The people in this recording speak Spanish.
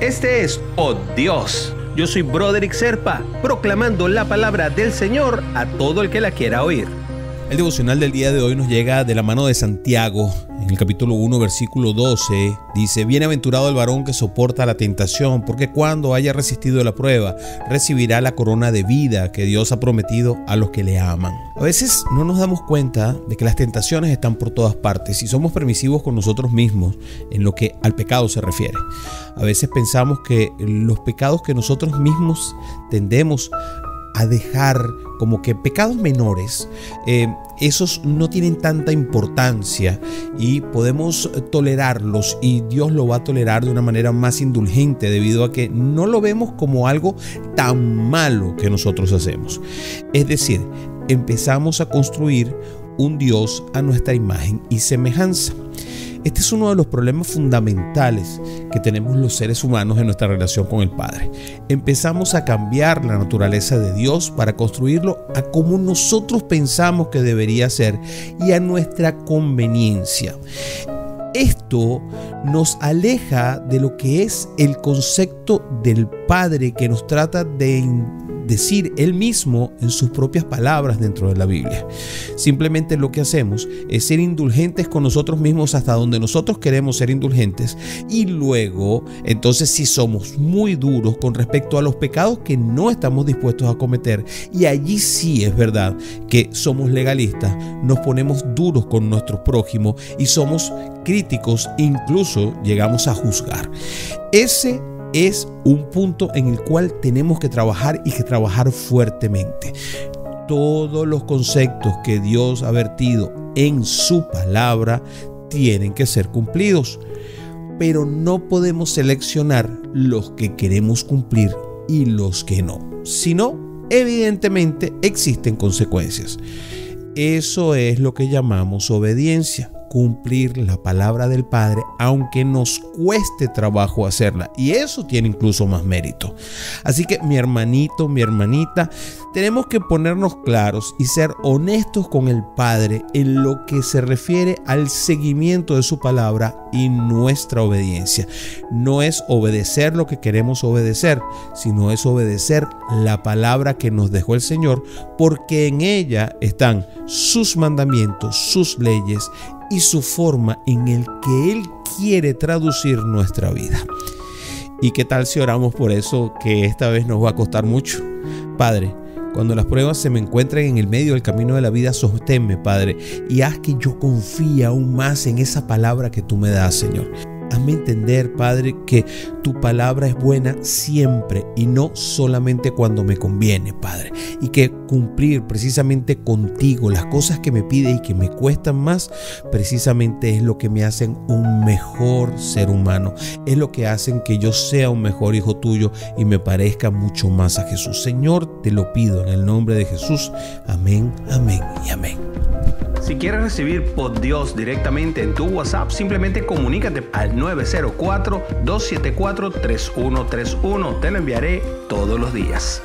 Este es Oh Dios. Yo soy Broderick Serpa, proclamando la palabra del Señor a todo el que la quiera oír. El devocional del día de hoy nos llega de la mano de Santiago. En el capítulo 1, versículo 12, dice, Bienaventurado el varón que soporta la tentación, porque cuando haya resistido la prueba, recibirá la corona de vida que Dios ha prometido a los que le aman. A veces no nos damos cuenta de que las tentaciones están por todas partes y somos permisivos con nosotros mismos en lo que al pecado se refiere. A veces pensamos que los pecados que nosotros mismos tendemos a dejar como que pecados menores, eh, esos no tienen tanta importancia y podemos tolerarlos y Dios lo va a tolerar de una manera más indulgente debido a que no lo vemos como algo tan malo que nosotros hacemos. Es decir, empezamos a construir un Dios a nuestra imagen y semejanza. Este es uno de los problemas fundamentales que tenemos los seres humanos en nuestra relación con el Padre. Empezamos a cambiar la naturaleza de Dios para construirlo a como nosotros pensamos que debería ser y a nuestra conveniencia. Esto nos aleja de lo que es el concepto del Padre que nos trata de decir él mismo en sus propias palabras dentro de la Biblia. Simplemente lo que hacemos es ser indulgentes con nosotros mismos hasta donde nosotros queremos ser indulgentes y luego entonces si somos muy duros con respecto a los pecados que no estamos dispuestos a cometer y allí sí es verdad que somos legalistas, nos ponemos duros con nuestro prójimo y somos críticos, incluso llegamos a juzgar. Ese es un punto en el cual tenemos que trabajar y que trabajar fuertemente. Todos los conceptos que Dios ha vertido en su palabra tienen que ser cumplidos, pero no podemos seleccionar los que queremos cumplir y los que no. Si no, evidentemente existen consecuencias. Eso es lo que llamamos obediencia cumplir la palabra del Padre, aunque nos cueste trabajo hacerla. Y eso tiene incluso más mérito. Así que mi hermanito, mi hermanita, tenemos que ponernos claros y ser honestos con el Padre en lo que se refiere al seguimiento de su palabra y nuestra obediencia. No es obedecer lo que queremos obedecer, sino es obedecer la palabra que nos dejó el Señor, porque en ella están sus mandamientos, sus leyes y su forma en el que Él quiere traducir nuestra vida. ¿Y qué tal si oramos por eso que esta vez nos va a costar mucho? Padre, cuando las pruebas se me encuentren en el medio del camino de la vida, sosténme, Padre, y haz que yo confíe aún más en esa palabra que tú me das, Señor. Hazme entender, Padre, que tu palabra es buena siempre y no solamente cuando me conviene, Padre. Y que cumplir precisamente contigo las cosas que me pide y que me cuestan más, precisamente es lo que me hacen un mejor ser humano. Es lo que hacen que yo sea un mejor hijo tuyo y me parezca mucho más a Jesús. Señor, te lo pido en el nombre de Jesús. Amén, amén y amén. Si quieres recibir por Dios directamente en tu WhatsApp, simplemente comunícate al 904-274-3131. Te lo enviaré todos los días.